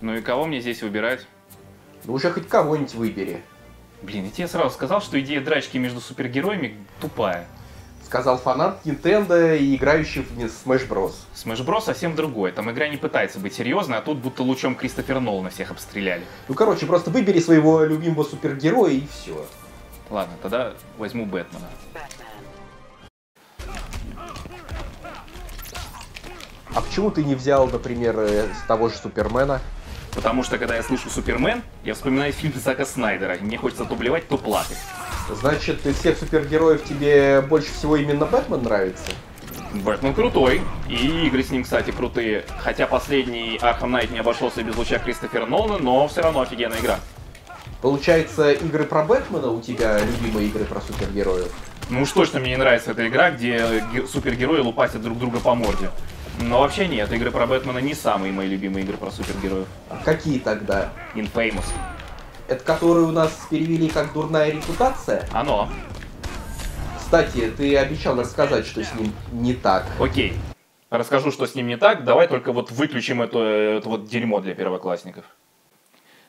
Ну и кого мне здесь выбирать? Ну уже хоть кого-нибудь выбери. Блин, я тебе сразу сказал, что идея драчки между супергероями тупая. Сказал фанат Nintendo и играющий в Smash Bros. Smash Bros совсем другое. Там игра не пытается быть серьезной, а тут будто лучом Кристофер Нолана всех обстреляли. Ну короче, просто выбери своего любимого супергероя и все. Ладно, тогда возьму Бэтмена. А почему ты не взял, например, э, того же Супермена? Потому что, когда я слышу Супермен, я вспоминаю фильм Зака Снайдера. и Мне хочется то блевать, то плакать. Значит, из всех супергероев тебе больше всего именно Бэтмен нравится? Бэтмен крутой, и игры с ним, кстати, крутые. Хотя последний Arkham Knight не обошелся без луча Кристофера Нолана, но все равно офигенная игра. Получается, игры про Бэтмена у тебя любимые игры про супергероев? Ну уж точно мне не нравится эта игра, где ге- супергерои лупасят друг друга по морде. Но вообще нет, игры про Бэтмена не самые мои любимые игры про супергероев. А какие тогда? Infamous. Это которые у нас перевели как дурная репутация? Оно. Кстати, ты обещал рассказать, что с ним не так. Окей. Расскажу, что с ним не так. Давай только вот выключим это, это вот дерьмо для первоклассников.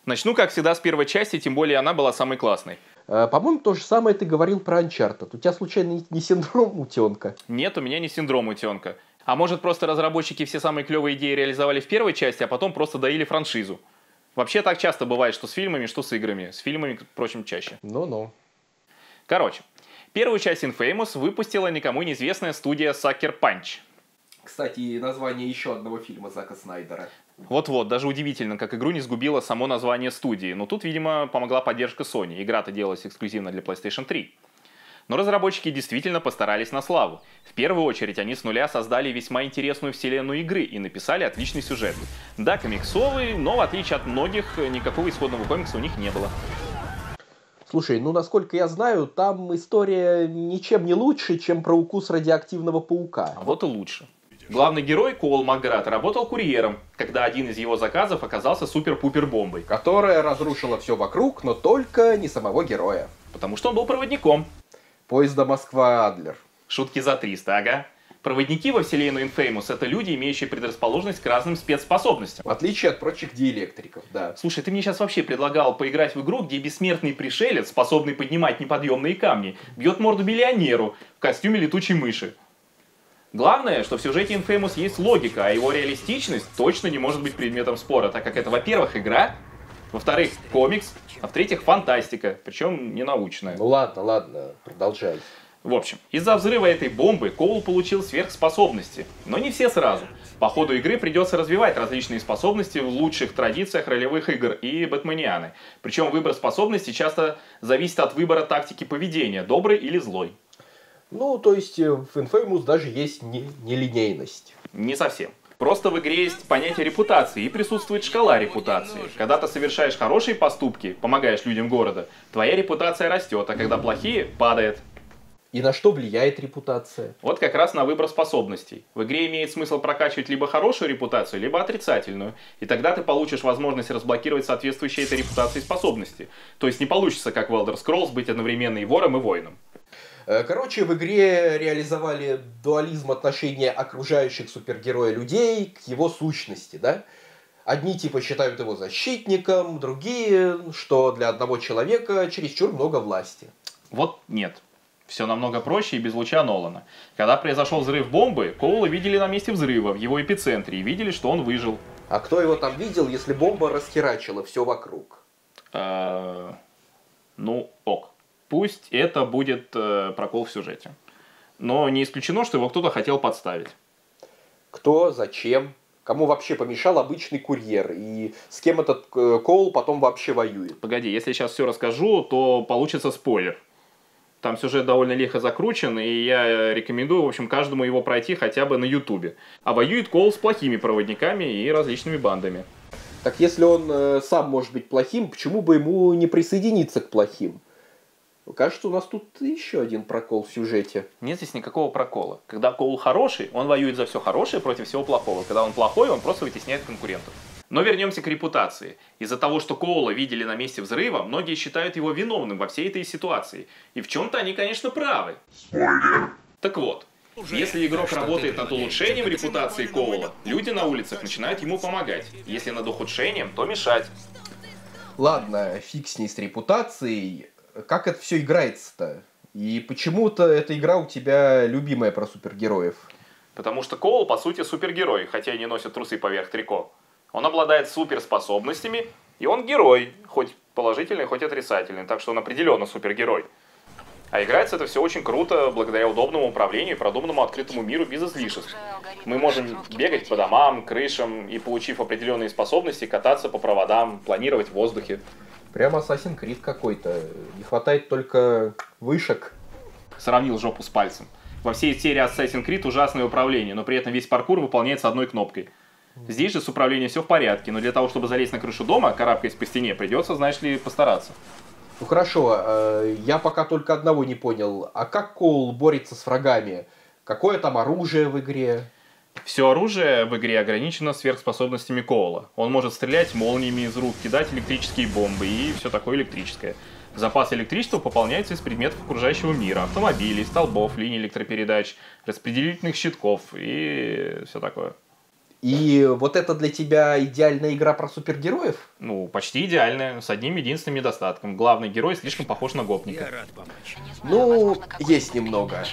Начну, как всегда, с первой части, тем более она была самой классной. Э, По-моему, то же самое ты говорил про Uncharted. У тебя случайно не синдром утенка? Нет, у меня не синдром утенка. А может, просто разработчики все самые клевые идеи реализовали в первой части, а потом просто доили франшизу. Вообще так часто бывает, что с фильмами, что с играми. С фильмами, впрочем, чаще. Ну-ну. Короче, первую часть Infamous выпустила никому неизвестная студия Sucker Punch. Кстати, название еще одного фильма Зака Снайдера. Вот-вот, даже удивительно, как игру не сгубило само название студии. Но тут, видимо, помогла поддержка Sony. Игра-то делалась эксклюзивно для PlayStation 3. Но разработчики действительно постарались на славу. В первую очередь они с нуля создали весьма интересную вселенную игры и написали отличный сюжет. Да, комиксовый, но в отличие от многих, никакого исходного комикса у них не было. Слушай, ну насколько я знаю, там история ничем не лучше, чем про укус радиоактивного паука. А вот и лучше. Главный герой Коул Макград работал курьером, когда один из его заказов оказался супер-пупер-бомбой. Которая разрушила все вокруг, но только не самого героя. Потому что он был проводником. Поезда Москва-Адлер. Шутки за 300, ага. Проводники во вселенную Infamous — это люди, имеющие предрасположенность к разным спецспособностям. В отличие от прочих диэлектриков, да. Слушай, ты мне сейчас вообще предлагал поиграть в игру, где бессмертный пришелец, способный поднимать неподъемные камни, бьет морду миллионеру в костюме летучей мыши. Главное, что в сюжете Infamous есть логика, а его реалистичность точно не может быть предметом спора, так как это, во-первых, игра, во-вторых, комикс, а в-третьих, фантастика, причем не научная. Ну ладно, ладно, продолжай. В общем, из-за взрыва этой бомбы Коул получил сверхспособности, но не все сразу. По ходу игры придется развивать различные способности в лучших традициях ролевых игр и бэтменианы. Причем выбор способностей часто зависит от выбора тактики поведения, добрый или злой. Ну, то есть э, в Infamous даже есть не- нелинейность. Не совсем. Просто в игре есть понятие репутации и присутствует шкала репутации. Когда ты совершаешь хорошие поступки, помогаешь людям города, твоя репутация растет, а когда плохие, падает. И на что влияет репутация? Вот как раз на выбор способностей. В игре имеет смысл прокачивать либо хорошую репутацию, либо отрицательную. И тогда ты получишь возможность разблокировать соответствующие этой репутации способности. То есть не получится, как в Elder Scrolls, быть одновременно и вором, и воином. Э, Короче, в игре реализовали дуализм отношения окружающих супергероя людей к его сущности, да? Одни типа считают его защитником, другие, что для одного человека чересчур много власти. Вот нет. Все намного проще и без луча Нолана. Когда произошел взрыв бомбы, Коула видели на месте взрыва, в его эпицентре, и видели, что он выжил. А кто его там видел, если бомба расхерачила все вокруг? Э, Ну, ок. Пусть это будет э, прокол в сюжете. Но не исключено, что его кто-то хотел подставить. Кто, зачем? Кому вообще помешал обычный курьер? И с кем этот э, Коул потом вообще воюет? Погоди, если сейчас все расскажу, то получится спойлер. Там сюжет довольно лихо закручен, и я рекомендую, в общем, каждому его пройти хотя бы на ютубе. А воюет Коул с плохими проводниками и различными бандами. Так если он э, сам может быть плохим, почему бы ему не присоединиться к плохим? Кажется, у нас тут еще один прокол в сюжете. Нет здесь никакого прокола. Когда Коул хороший, он воюет за все хорошее против всего плохого. Когда он плохой, он просто вытесняет конкурентов. Но вернемся к репутации. Из-за того, что Коула видели на месте взрыва, многие считают его виновным во всей этой ситуации. И в чем-то они, конечно, правы. Так вот, если игрок работает над улучшением репутации Коула, люди на улицах начинают ему помогать. Если над ухудшением, то мешать. Ладно, фиг с ней с репутацией. Как это все играется-то? И почему-то эта игра у тебя любимая про супергероев. Потому что Коул, по сути, супергерой, хотя и не носит трусы поверх трико. Он обладает суперспособностями, и он герой, хоть положительный, хоть отрицательный, так что он определенно супергерой. А играется это все очень круто, благодаря удобному управлению и продуманному открытому миру без излишеств. Мы можем бегать по домам, крышам и, получив определенные способности, кататься по проводам, планировать в воздухе. Прямо Assassin's Creed какой-то. Не хватает только вышек. Сравнил жопу с пальцем. Во всей серии Assassin's Creed ужасное управление, но при этом весь паркур выполняется одной кнопкой. Здесь же с управлением все в порядке, но для того, чтобы залезть на крышу дома, карабкаясь по стене, придется, знаешь ли, постараться. Ну хорошо, э, я пока только одного не понял. А как Коул борется с врагами? Какое там оружие в игре? Все оружие в игре ограничено сверхспособностями Коула. Он может стрелять молниями из рук, кидать электрические бомбы и все такое электрическое. Запас электричества пополняется из предметов окружающего мира, автомобилей, столбов, линий электропередач, распределительных щитков и все такое. И вот это для тебя идеальная игра про супергероев? Ну, почти идеальная, с одним единственным недостатком. Главный герой слишком похож на гопника. Я рад помочь. Ну, есть немного.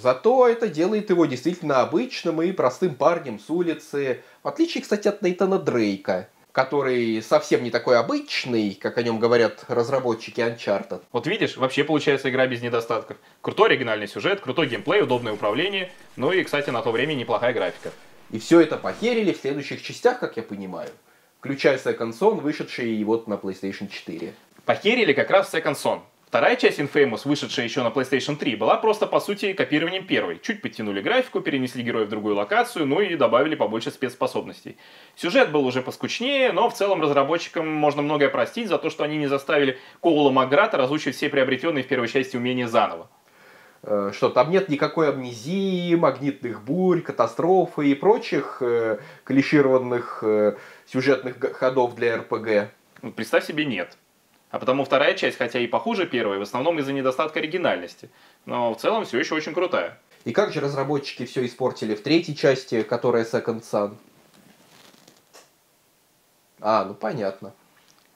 Зато это делает его действительно обычным и простым парнем с улицы. В отличие, кстати, от Нейтана Дрейка который совсем не такой обычный, как о нем говорят разработчики Uncharted. Вот видишь, вообще получается игра без недостатков. Крутой оригинальный сюжет, крутой геймплей, удобное управление, ну и, кстати, на то время неплохая графика. И все это похерили в следующих частях, как я понимаю. Включая Second Son, вышедший вот на PlayStation 4. Похерили как раз Second Son. Вторая часть Infamous, вышедшая еще на PlayStation 3, была просто, по сути, копированием первой. Чуть подтянули графику, перенесли героев в другую локацию, ну и добавили побольше спецспособностей. Сюжет был уже поскучнее, но в целом разработчикам можно многое простить за то, что они не заставили Коула Макграта разучивать все приобретенные в первой части умения заново. Э, что там нет никакой амнезии, магнитных бурь, катастрофы и прочих э, клишированных э, сюжетных ходов для РПГ. Ну, представь себе, нет. А потому вторая часть, хотя и похуже первой, в основном из-за недостатка оригинальности. Но в целом все еще очень крутая. И как же разработчики все испортили в третьей части, которая Second Sun? А, ну понятно.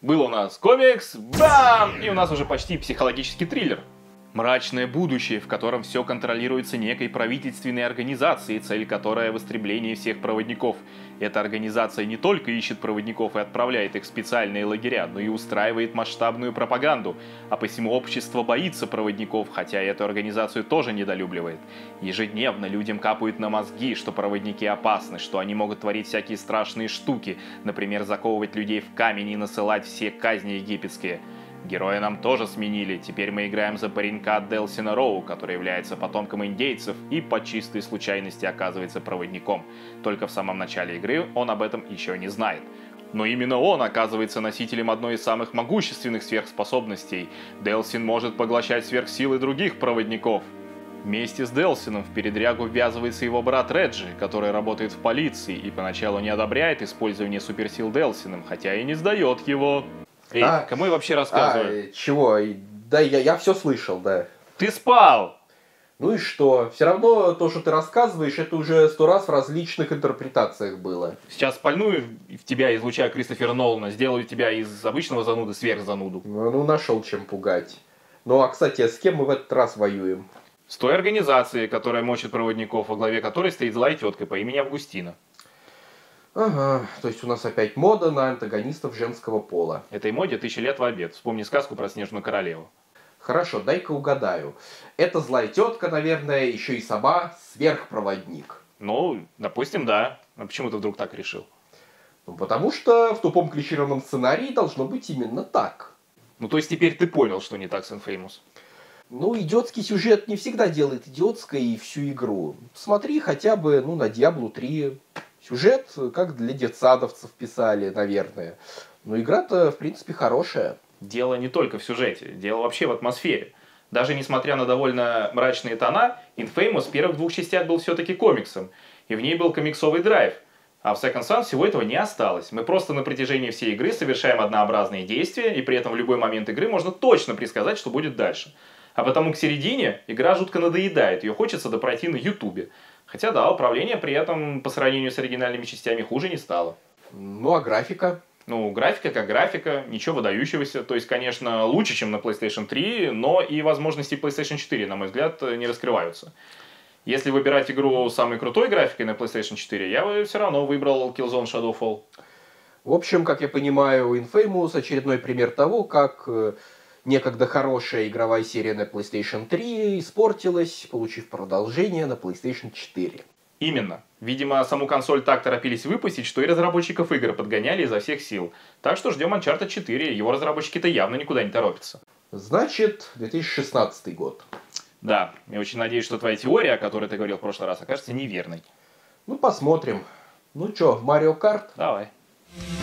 Был у нас комикс, бам! И у нас уже почти психологический триллер. Мрачное будущее, в котором все контролируется некой правительственной организацией, цель которой – выстребление всех проводников. Эта организация не только ищет проводников и отправляет их в специальные лагеря, но и устраивает масштабную пропаганду, а посему общество боится проводников, хотя эту организацию тоже недолюбливает. Ежедневно людям капают на мозги, что проводники опасны, что они могут творить всякие страшные штуки, например, заковывать людей в камень и насылать все казни египетские – Героя нам тоже сменили, теперь мы играем за паренька Делсина Роу, который является потомком индейцев и по чистой случайности оказывается проводником. Только в самом начале игры он об этом еще не знает. Но именно он оказывается носителем одной из самых могущественных сверхспособностей. Делсин может поглощать сверхсилы других проводников. Вместе с Делсином в передрягу ввязывается его брат Реджи, который работает в полиции и поначалу не одобряет использование суперсил Делсином, хотя и не сдает его. Эй, а? кому я вообще рассказываю? А, чего? Да, я, я все слышал, да. Ты спал! Ну и что? Все равно то, что ты рассказываешь, это уже сто раз в различных интерпретациях было. Сейчас пальную в тебя, излучая Кристофера Нолана, сделаю тебя из обычного зануды сверхзануду. Ну, ну нашел чем пугать. Ну а, кстати, с кем мы в этот раз воюем? С той организацией, которая мочит проводников, во главе которой стоит злая тетка по имени Августина. Ага, то есть у нас опять мода на антагонистов женского пола. Этой моде тысячи лет в обед. Вспомни сказку про Снежную королеву. Хорошо, дай-ка угадаю. Это злая тетка, наверное, еще и сама сверхпроводник. Ну, допустим, да. А почему ты вдруг так решил? Ну, потому что в тупом клишированном сценарии должно быть именно так. Ну, то есть теперь ты понял, что не так с Infamous? Ну, идиотский сюжет не всегда делает идиотской всю игру. Смотри хотя бы, ну, на Diablo 3 Сюжет, как для детсадовцев писали, наверное. Но игра-то, в принципе, хорошая. Дело не только в сюжете, дело вообще в атмосфере. Даже несмотря на довольно мрачные тона, Infamous в первых двух частях был все-таки комиксом, и в ней был комиксовый драйв. А в Second Sun всего этого не осталось. Мы просто на протяжении всей игры совершаем однообразные действия, и при этом в любой момент игры можно точно предсказать, что будет дальше. А потому к середине игра жутко надоедает, ее хочется допройти на ютубе. Хотя да, управление при этом по сравнению с оригинальными частями хуже не стало. Ну а графика? Ну, графика как графика, ничего выдающегося. То есть, конечно, лучше, чем на PlayStation 3, но и возможности PlayStation 4, на мой взгляд, не раскрываются. Если выбирать игру с самой крутой графикой на PlayStation 4, я бы все равно выбрал Killzone Shadowfall. В общем, как я понимаю, Infamous очередной пример того, как э, некогда хорошая игровая серия на PlayStation 3 испортилась, получив продолжение на PlayStation 4. Именно. Видимо, саму консоль так торопились выпустить, что и разработчиков игр подгоняли изо всех сил. Так что ждем Uncharted 4, его разработчики-то явно никуда не торопятся. Значит, 2016 год. Да, я очень надеюсь, что твоя теория, о которой ты говорил в прошлый раз, окажется неверной. Ну, посмотрим. Ну что, Марио Карт? Давай. Давай.